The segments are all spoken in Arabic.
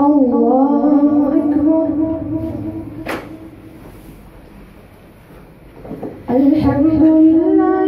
الله أكبر. الحمد لله.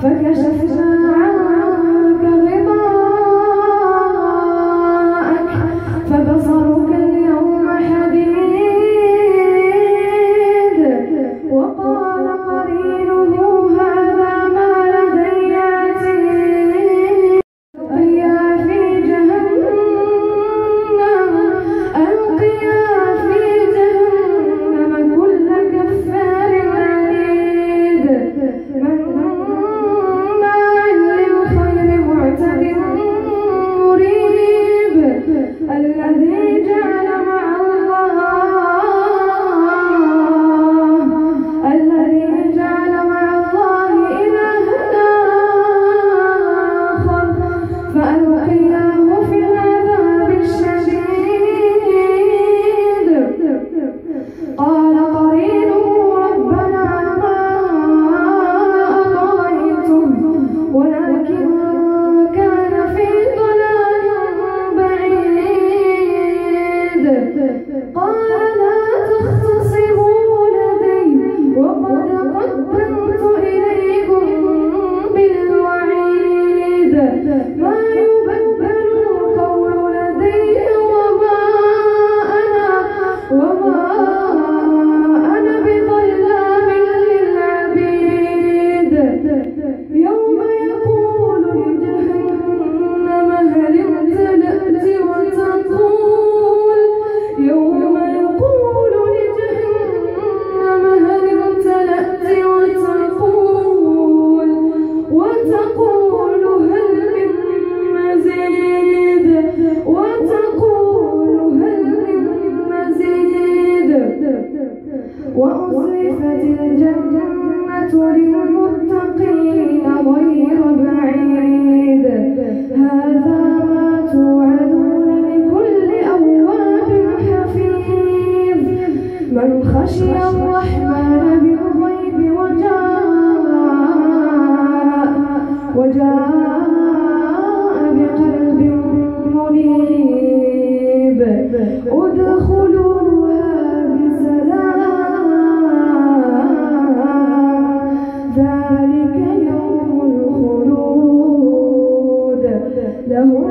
Vai viajar,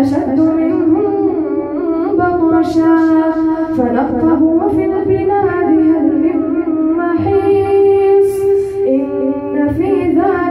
أشد منهم بطشا فنقطه في البلاد هل من محيص. إن في ذلك